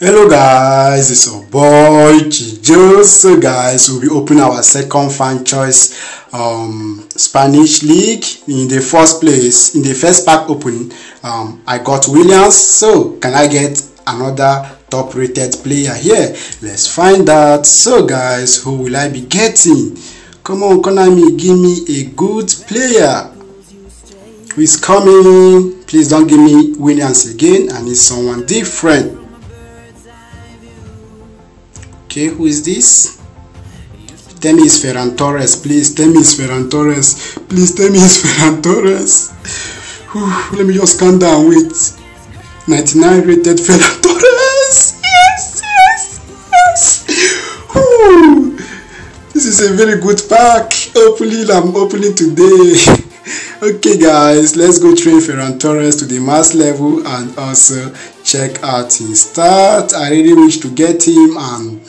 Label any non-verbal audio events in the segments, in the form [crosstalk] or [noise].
hello guys. It's your boy Chijo so guys we'll be opening our second fan choice um Spanish league in the first place in the first pack opening. Um I got Williams. So can I get another top rated player here? Let's find out. So guys who will I be getting? Come on Konami give me a good player who is coming please don't give me Williams again I need someone different Okay, who is this? Tell me it's Ferran Torres, please. Tell me it's Ferran Torres. Please tell me it's [laughs] Ferran Torres. Whew, let me just calm down. Wait. 99 rated Ferran [laughs] Torres. Yes, yes, yes. Whew. This is a very good pack. Hopefully, I'm opening today. [laughs] okay guys let's go train Ferran Torres to the mass level and also check out his start I really wish to get him and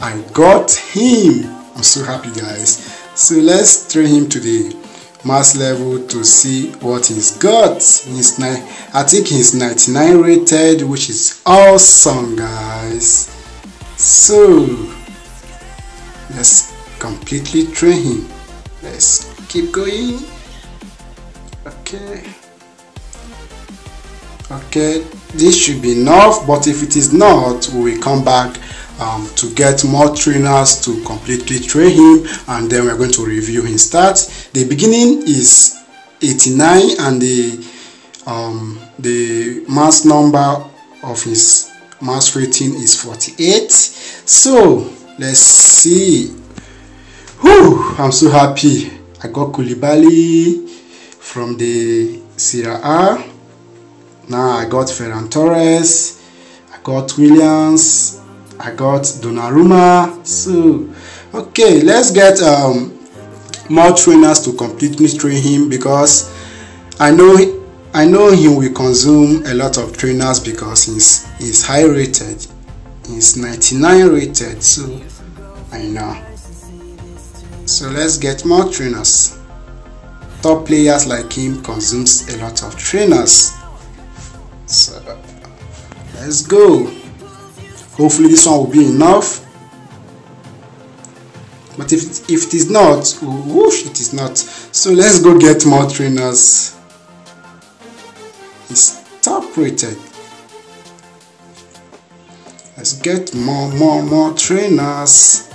I got him. I'm so happy guys. So let's train him to the mass level to see what he's got. He's I think he's 99 rated, which is awesome guys. So let's completely train him. Let's keep going. Okay. Okay, this should be enough, but if it is not, we will come back um, to get more trainers to completely train him and then we're going to review his stats. The beginning is 89 and the um, the mass number of his mass rating is 48. So let's see. Whew, I'm so happy. I got Koulibaly from the Serie A. Now I got Ferran Torres. I got Williams. I got Donnarumma. So, okay, let's get um, more trainers to completely train him because I know I know he will consume a lot of trainers because he's he's high rated. He's 99 rated, so I know. So let's get more trainers. Top players like him consumes a lot of trainers. So let's go. Hopefully this one will be enough. But if it, if it is not whoosh it is not. So let's go get more trainers. It's top rated. Let's get more more more trainers.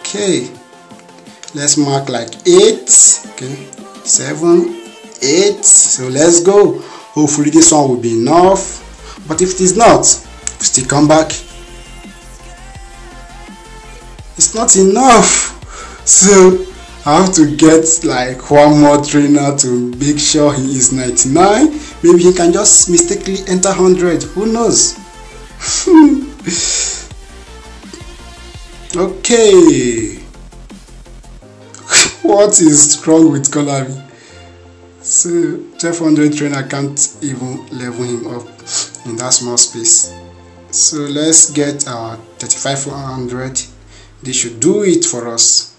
Okay. Let's mark like eight. Okay seven eight. So let's go. Hopefully this one will be enough. But if it is not still come back. It's not enough. [laughs] So I have to get like one more trainer to make sure he is 99 maybe he can just mistakenly enter 100 who knows? [laughs] Okay what is wrong with Konami? So 1200 trainer can't even level him up in that small space. So let's get our 3500 this should do it for us.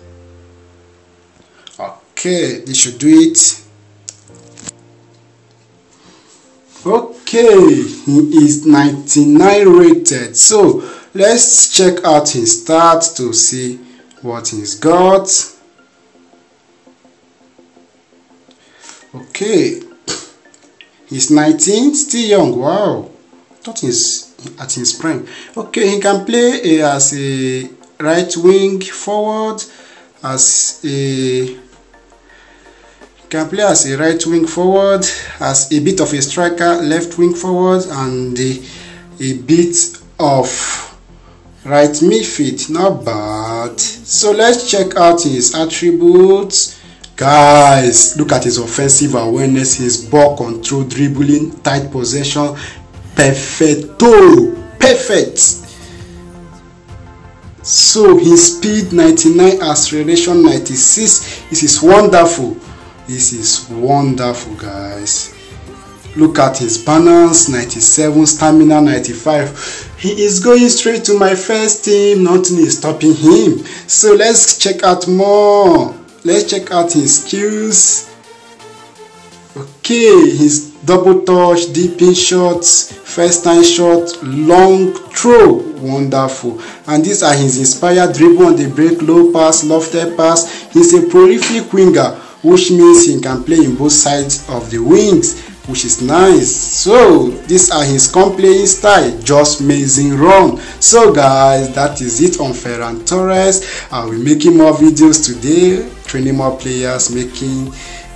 Okay this should do it. Okay he is 99 rated. So let's check out his stats to see what he's got okay he's 19 still young wow. Thought he's at his prime. Okay he can play uh, as a right wing forward as a can play as a right wing forward as a bit of a striker left wing forward and a, a bit of right midfield. Not bad. So let's check out his attributes guys look at his offensive awareness. His ball control dribbling tight possession. Perfecto perfect. So his speed 99 acceleration 96 this is wonderful. This is wonderful guys. Look at his balance 97 stamina 95 he is going straight to my first team. Nothing is stopping him. So let's check out more let's check out his skills. Okay his double touch deep in shots first time shot long throw wonderful. And these are his inspired dribble on the break low pass lofted pass. He's a prolific winger which means he can play in both sides of the wings which is nice. So these are his come playing style just amazing run. So guys that is it on ferran torres. I'll be making more videos today training more players making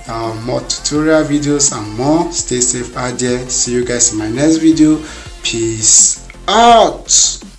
uh, more tutorial videos and more. Stay safe out there. See you guys in my next video. Peace out